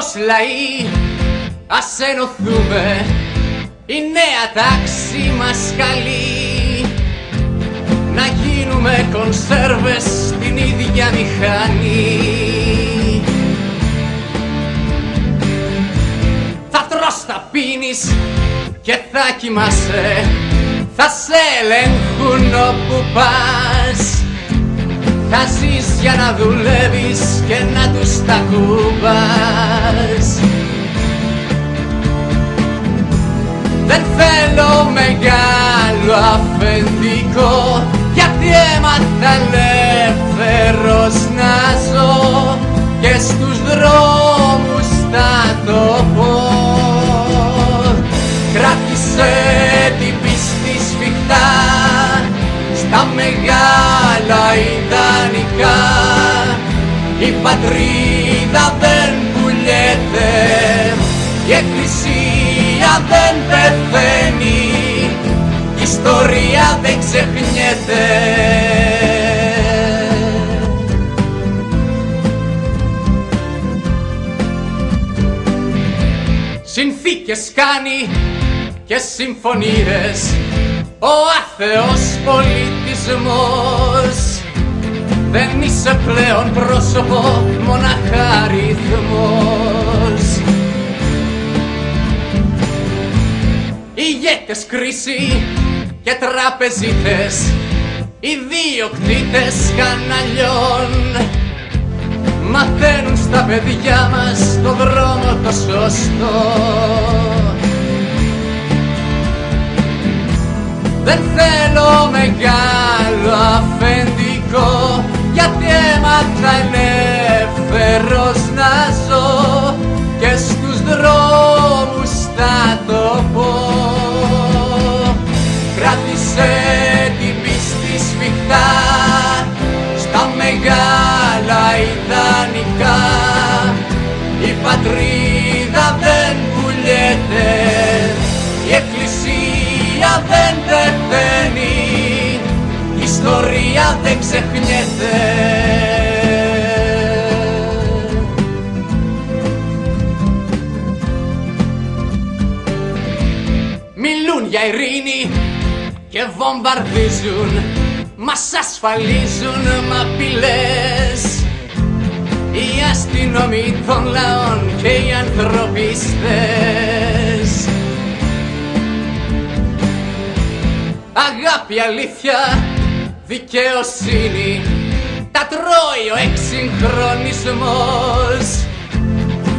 ως λαοί ας ενωθούμε. Η νέα τάξη μας καλεί. Να γίνουμε κονσέρβες στην ίδια μηχανή. Θα τρως, θα πίνεις και θα κοιμάσαι. Θα σε ελέγχουν όπου πας θα ζεις για να δουλεύεις και να τους τα κουμπάς Δεν θέλω μεγάλο αφεντικό γιατί έμαθα ελεύθερος να ζω και στους δρόμους θα το πω. Κράτησε την πίστη σφιχτά στα μεγάλα ιδανικά η πατρίδα δεν πουλιέται η εκκλησία δεν πεθαίνει η ιστορία δεν ξεχνιέται. Συνθήκες κάνει και συμφωνίες ο άθεος πολιτισμός δεν είσαι πλέον πρόσωπο, μοναχά αριθμός Ηγέτες κρίση και τραπεζίτες ιδιοκτήτες καναλιών μαθαίνουν στα παιδιά μας το δρόμο το σωστό. Δεν θέλω μεγάλο στα μεγάλα ιδανικά. Η πατρίδα δεν πουλιέται η εκκλησία δεν πεθαίνει η ιστορία δεν ξεχνιέται. Μιλούν για ειρήνη και βομβαρδίζουν μας ασφαλίζουν με απειλές. Οι αστυνομοί των λαών και οι ανθρωπιστές. Αγάπη, αλήθεια, δικαιοσύνη τα τρώει ο εξυγχρονισμός.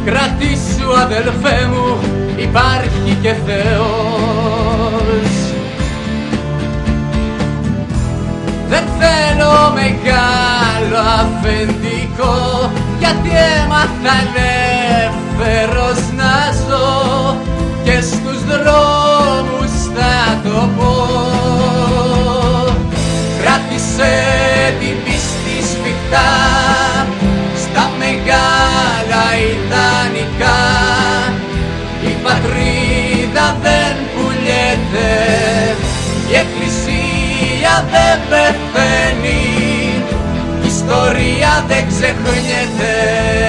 Κρατήσου αδελφέ μου, υπάρχει και Θεός αφεντικό γιατί έμαθα ελεύθερος να ζω και στους δρόμους θα το πω. Κράτησε την πίστη σφιχτά στα μεγάλα ιδανικά. Η πατρίδα δεν πουλιέται η εκκλησία δεν πεθαίνει. η ιστορία δεν ξεχνιέται